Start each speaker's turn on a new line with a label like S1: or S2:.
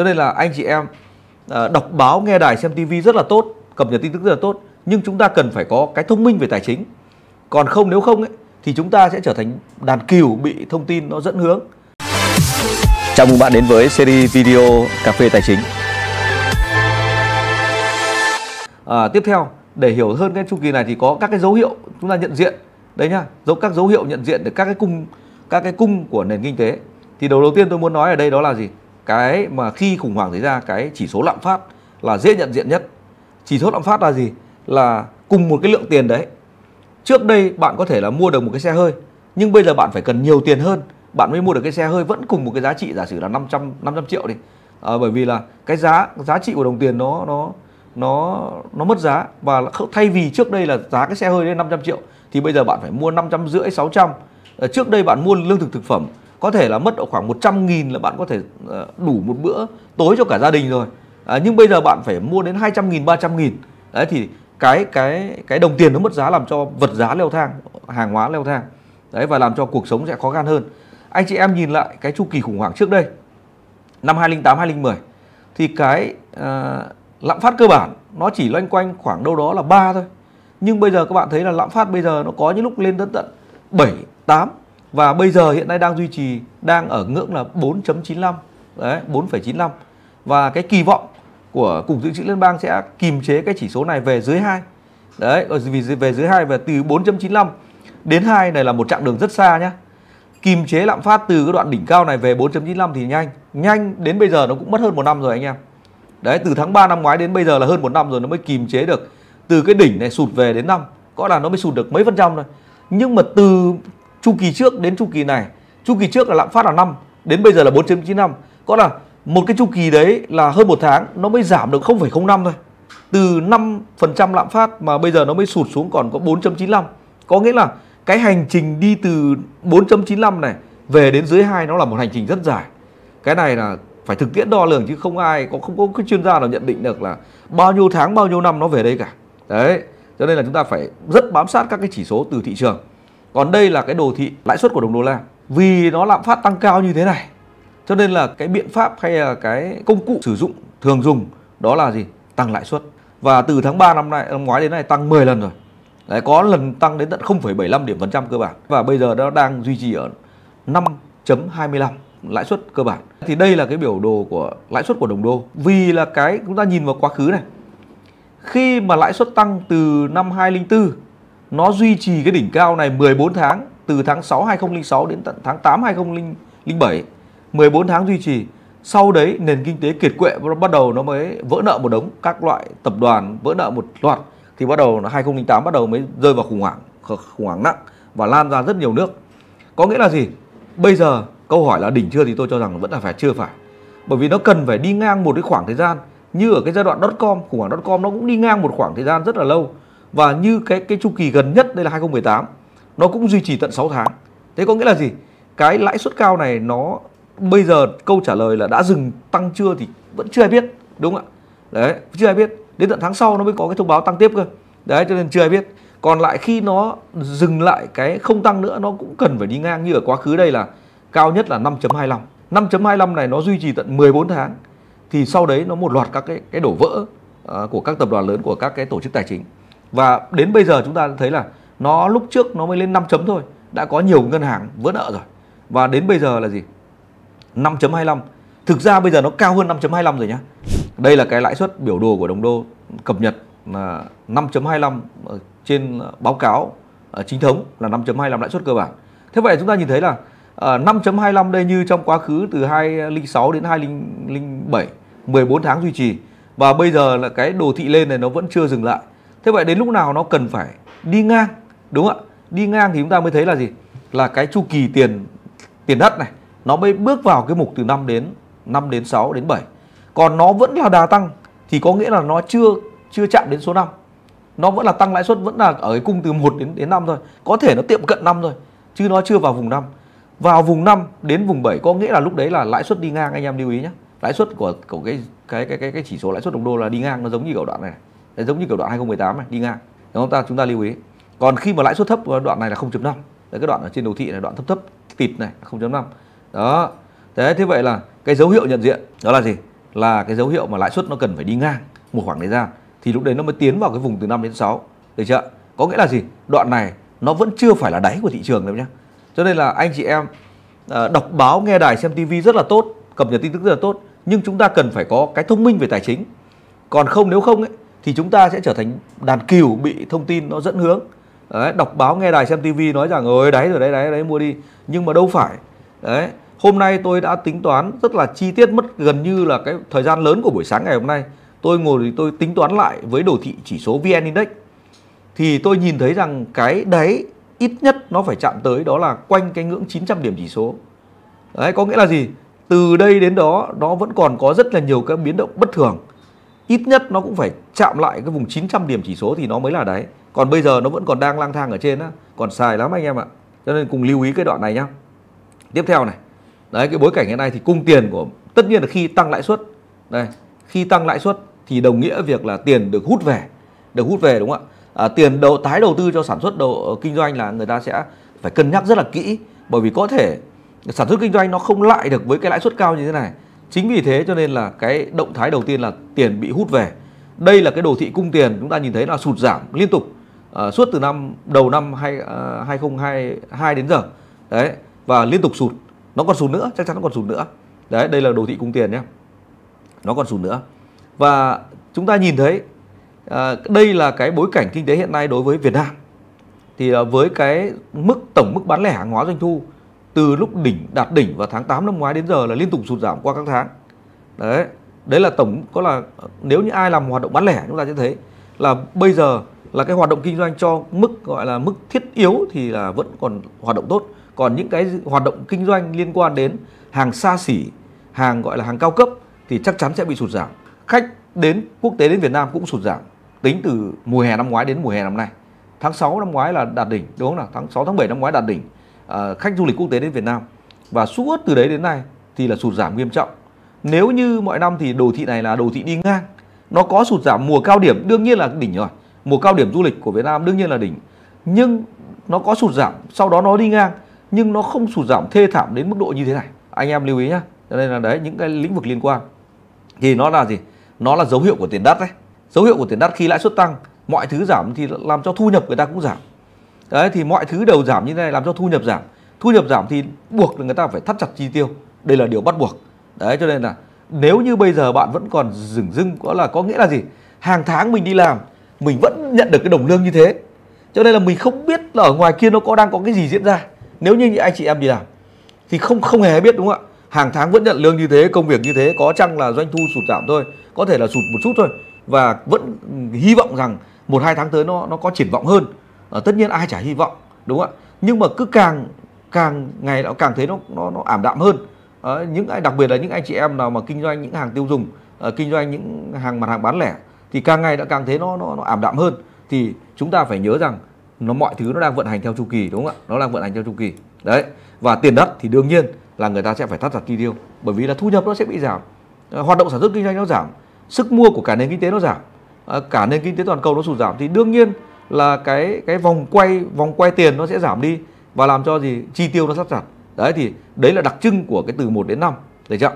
S1: cho nên là anh chị em à, đọc báo nghe đài xem tivi rất là tốt cập nhật tin tức rất là tốt. Nhưng chúng ta cần phải có cái thông minh về tài chính. Còn không nếu không ấy thì chúng ta sẽ trở thành đàn cừu bị thông tin nó dẫn hướng.
S2: Chào mừng bạn đến với series video Cà phê Tài chính.
S1: À, tiếp theo để hiểu hơn cái chu kỳ này thì có các cái dấu hiệu chúng ta nhận diện. Đấy nhá dấu các dấu hiệu nhận diện được các cái cung các cái cung của nền kinh tế. Thì đầu đầu tiên tôi muốn nói ở đây đó là gì cái mà khi khủng hoảng xảy ra cái chỉ số lạm phát là dễ nhận diện nhất. Chỉ số lạm phát là gì? Là cùng một cái lượng tiền đấy. Trước đây bạn có thể là mua được một cái xe hơi nhưng bây giờ bạn phải cần nhiều tiền hơn. Bạn mới mua được cái xe hơi vẫn cùng một cái giá trị giả sử là 500 500 triệu đi. À, bởi vì là cái giá giá trị của đồng tiền nó nó nó nó mất giá. Và thay vì trước đây là giá cái xe hơi lên 500 triệu thì bây giờ bạn phải mua 500 rưỡi 600 ờ, trước đây bạn mua lương thực thực phẩm có thể là mất khoảng 100 nghìn là bạn có thể ờ, đủ một bữa tối cho cả gia đình rồi. À, nhưng bây giờ bạn phải mua đến 200 nghìn 300 nghìn. Đấy thì cái cái cái đồng tiền nó mất giá làm cho vật giá leo thang hàng hóa leo thang. Đấy và làm cho cuộc sống sẽ khó khăn hơn. Anh chị em nhìn lại cái chu kỳ khủng hoảng trước đây năm 2008 2010 thì cái uh, lạm phát cơ bản nó chỉ loanh quanh khoảng đâu đó là 3 thôi. Nhưng bây giờ các bạn thấy là lạm phát bây giờ nó có những lúc lên đến tận 7 8 và bây giờ hiện nay đang duy trì đang ở ngưỡng là 4.95 đấy 4,95 và cái kỳ vọng của cục dự trữ liên bang sẽ kìm chế cái chỉ số này về dưới 2 đấy ờ, vì về dưới 2 và từ 4.95 đến 2 này là một chặng đường rất xa nhá. Kìm chế lạm phát từ cái đoạn đỉnh cao này về 4.95 thì nhanh. Nhanh đến bây giờ nó cũng mất hơn một năm rồi anh em. Đấy từ tháng 3 năm ngoái đến bây giờ là hơn một năm rồi nó mới kìm chế được. Từ cái đỉnh này sụt về đến năm có là nó mới sụt được mấy phần trăm thôi. Nhưng mà từ chu kỳ trước đến chu kỳ này. Chu kỳ trước là lạm phát là năm đến bây giờ là 4.95 có là một cái chu kỳ đấy là hơn một tháng nó mới giảm được 0,05 thôi. Từ 5% lạm phát mà bây giờ nó mới sụt xuống còn có 4.95 có nghĩa là cái hành trình đi từ 4.95 này về đến dưới 2 nó là một hành trình rất dài. Cái này là phải thực tiễn đo lường chứ không ai có không có cái chuyên gia nào nhận định được là bao nhiêu tháng bao nhiêu năm nó về đây cả. Đấy cho nên là chúng ta phải rất bám sát các cái chỉ số từ thị trường còn đây là cái đồ thị lãi suất của đồng đô la vì nó lạm phát tăng cao như thế này cho nên là cái biện pháp hay là cái công cụ sử dụng thường dùng đó là gì tăng lãi suất và từ tháng 3 năm nay năm ngoái đến nay tăng 10 lần rồi Đấy, có lần tăng đến tận 0,75 điểm phần trăm cơ bản và bây giờ nó đang duy trì ở 5.25 lãi suất cơ bản. Thì đây là cái biểu đồ của lãi suất của đồng đô. Vì là cái chúng ta nhìn vào quá khứ này. Khi mà lãi suất tăng từ năm 2004 nó duy trì cái đỉnh cao này 14 tháng, từ tháng 6 2006 đến tận tháng 8 2007 14 tháng duy trì. Sau đấy, nền kinh tế kiệt quệ bắt đầu nó mới vỡ nợ một đống, các loại tập đoàn vỡ nợ một loạt, thì bắt đầu 2008 bắt đầu mới rơi vào khủng hoảng khủng hoảng nặng và lan ra rất nhiều nước. Có nghĩa là gì? Bây giờ, câu hỏi là đỉnh chưa thì tôi cho rằng vẫn là phải, chưa phải. Bởi vì nó cần phải đi ngang một cái khoảng thời gian, như ở cái giai đoạn dot com, khủng hoảng dot com nó cũng đi ngang một khoảng thời gian rất là lâu và như cái cái chu kỳ gần nhất đây là 2018 nó cũng duy trì tận 6 tháng. Thế có nghĩa là gì? Cái lãi suất cao này nó bây giờ câu trả lời là đã dừng tăng chưa thì vẫn chưa ai biết đúng không ạ? Đấy chưa ai biết. Đến tận tháng sau nó mới có cái thông báo tăng tiếp cơ. Đấy cho nên chưa ai biết. Còn lại khi nó dừng lại cái không tăng nữa nó cũng cần phải đi ngang như ở quá khứ đây là cao nhất là 5.25 5.25 này nó duy trì tận 14 tháng. Thì sau đấy nó một loạt các cái cái đổ vỡ uh, của các tập đoàn lớn của các cái tổ chức tài chính và đến bây giờ chúng ta thấy là nó lúc trước nó mới lên 5 chấm thôi, đã có nhiều ngân hàng vỡ nợ rồi. Và đến bây giờ là gì? 5.25 thực ra bây giờ nó cao hơn 5.25 rồi nhá. Đây là cái lãi suất biểu đồ của đồng đô cập nhật là 5.25 trên ờ, báo cáo ờ, chính thống là 5.25 lãi suất cơ bản. Thế vậy chúng ta nhìn thấy là ờ, 5.25 đây như trong quá khứ từ 2006 đến 2007 14 tháng duy trì. Và bây giờ là cái đồ thị lên này nó vẫn chưa dừng lại thế vậy đến lúc nào nó cần phải đi ngang đúng không ạ? Đi ngang thì chúng ta mới thấy là gì? Là cái chu kỳ tiền tiền đất này nó mới bước vào cái mục từ 5 đến 5 đến 6 đến 7 còn nó vẫn là đà tăng thì có nghĩa là nó chưa chưa chạm đến số 5 nó vẫn là tăng lãi suất vẫn là ở cái cung từ 1 đến đến 5 thôi. Có thể nó tiệm cận 5 thôi chứ nó chưa vào vùng 5 vào vùng 5 đến vùng 7 có nghĩa là lúc đấy là lãi suất đi ngang anh em lưu ý nhé. Lãi suất của của cái cái cái cái cái chỉ số lãi suất đồng đô là đi ngang nó giống như ở đoạn này, này đấy, giống như kiểu đoạn 2018 này, đi ngang. Chúng ta chúng ta lưu ý. Còn khi mà lãi suất thấp, đoạn này là 0.5 đấy, cái đoạn ở trên đồ thị này đoạn thấp thấp, tịt này 0.5 đó. Thế thế vậy là cái dấu hiệu nhận diện đó là gì? Là cái dấu hiệu mà lãi suất nó cần phải đi ngang, một khoảng thời gian. Thì lúc đấy nó mới tiến vào cái vùng từ 5 đến 6 được chưa có nghĩa là gì? Đoạn này nó vẫn chưa phải là đáy của thị trường đâu nhá. cho nên là anh chị em à, đọc báo, nghe đài, xem tivi rất là tốt, cập nhật tin tức rất là tốt. Nhưng chúng ta cần phải có cái thông minh về tài chính. Còn không, nếu không ấy thì chúng ta sẽ trở thành đàn cừu bị thông tin nó dẫn hướng. Đấy, đọc báo nghe đài xem tivi nói rằng ơi đấy rồi đấy đấy đấy mua đi. Nhưng mà đâu phải. Đấy hôm nay tôi đã tính toán rất là chi tiết mất gần như là cái thời gian lớn của buổi sáng ngày hôm nay. Tôi ngồi thì tôi tính toán lại với đồ thị chỉ số vn index. Thì tôi nhìn thấy rằng cái đáy ít nhất nó phải chạm tới đó là quanh cái ngưỡng 900 điểm chỉ số. Đấy có nghĩa là gì? Từ đây đến đó nó vẫn còn có rất là nhiều các biến động bất thường ít nhất nó cũng phải chạm lại cái vùng 900 điểm chỉ số thì nó mới là đáy. Còn bây giờ nó vẫn còn đang lang thang ở trên á còn xài lắm anh em ạ. Cho nên cùng lưu ý cái đoạn này nhá. Tiếp theo này. Đấy cái bối cảnh hiện nay thì cung tiền của tất nhiên là khi tăng lãi suất. Đây khi tăng lãi suất thì đồng nghĩa việc là tiền được hút về được hút về đúng không ạ? À, tiền đầu tái đầu tư cho sản xuất đầu ờ, kinh doanh là người ta sẽ phải cân nhắc rất là kỹ. Bởi vì có thể sản xuất kinh doanh nó không lại được với cái lãi suất cao như thế này chính vì thế cho nên là cái động thái đầu tiên là tiền bị hút về. Đây là cái đồ thị cung tiền chúng ta nhìn thấy là sụt giảm liên tục uh, suốt từ năm đầu năm hai, ờ, uh, 2022 đến giờ. Đấy và liên tục sụt. Nó còn sụt nữa chắc chắn nó còn sụt nữa. Đấy đây là đồ thị cung tiền nhé. Nó còn sụt nữa. Và chúng ta nhìn thấy à, đây là cái bối cảnh kinh tế hiện nay đối với Việt Nam. Thì à, với cái mức tổng mức bán lẻ hàng hóa doanh thu từ lúc đỉnh, đạt đỉnh vào tháng 8 năm ngoái đến giờ là liên tục sụt giảm qua các tháng. Đấy đấy là tổng, có là, nếu như ai làm hoạt động bán lẻ, chúng ta sẽ thấy là bây giờ là cái hoạt động kinh doanh cho mức, gọi là mức thiết yếu thì là vẫn còn hoạt động tốt. Còn những cái hoạt động kinh doanh liên quan đến hàng xa xỉ, hàng, gọi là hàng cao cấp thì chắc chắn sẽ bị sụt giảm. Khách đến, quốc tế đến Việt Nam cũng sụt giảm, tính từ mùa hè năm ngoái đến mùa hè năm nay. Tháng 6 năm ngoái là đạt đỉnh, đúng không nào? Tháng 6 tháng 7 năm ngoái đạt đỉnh uh, khách du lịch quốc tế đến Việt Nam. Và suốt từ đấy đến nay thì là sụt giảm nghiêm trọng. Nếu như mọi năm thì đồ thị này là đồ thị đi ngang nó có sụt giảm mùa cao điểm đương nhiên là đỉnh rồi. Mùa cao điểm du lịch của Việt Nam đương nhiên là đỉnh. Nhưng nó có sụt giảm sau đó nó đi ngang nhưng nó không sụt giảm thê thảm đến mức độ như thế này. Anh em lưu ý nhá. Cho nên là đấy những cái lĩnh vực liên quan. Thì nó là gì? Nó là dấu hiệu của tiền đắt đấy. Dấu hiệu của tiền đắt khi lãi suất tăng mọi thứ giảm thì làm cho thu nhập người ta cũng giảm đấy, thì mọi thứ đều giảm như thế này, làm cho thu nhập giảm. Thu nhập giảm thì buộc là người ta phải thắt chặt chi tiêu. Đây là điều bắt buộc. Đấy, cho nên là nếu như bây giờ bạn vẫn còn dừng dưng, có là có nghĩa là gì? Hàng tháng mình đi làm, mình vẫn nhận được cái đồng lương như thế. Cho nên là mình không biết là ở ngoài kia nó có đang có cái gì diễn ra. Nếu như anh chị em đi làm, thì không không hề biết, đúng không ạ? Hàng tháng vẫn nhận lương như thế, công việc như thế, có chăng là doanh thu sụt giảm thôi, có thể là sụt một chút thôi. Và vẫn ừ, hy vọng rằng một hai tháng tới nó nó có triển vọng hơn à, tất nhiên ai chả hy vọng đúng không ạ? Nhưng mà cứ càng càng ngày nó càng thấy nó nó nó ảm đạm hơn. À, những ai đặc biệt là những anh chị em nào mà kinh doanh những hàng tiêu dùng à, kinh doanh những hàng mặt hàng bán lẻ thì càng ngày đã càng thấy nó nó nó ảm đạm hơn. Thì chúng ta phải nhớ rằng nó mọi thứ nó đang vận hành theo chu kỳ đúng không ạ? Nó đang vận hành theo chu kỳ. Đấy và tiền đất thì đương nhiên là người ta sẽ phải thắt chặt chi tiêu bởi vì là thu nhập nó sẽ bị giảm hoạt động sản xuất kinh doanh nó giảm sức mua của cả nền kinh tế nó giảm cả nền kinh tế toàn cầu nó sụt giảm. Thì đương nhiên là cái cái vòng quay vòng quay tiền nó sẽ giảm đi và làm cho gì? Chi tiêu nó sắp chặt đấy, thì đấy là đặc trưng của cái từ 1 đến 5 được chưa?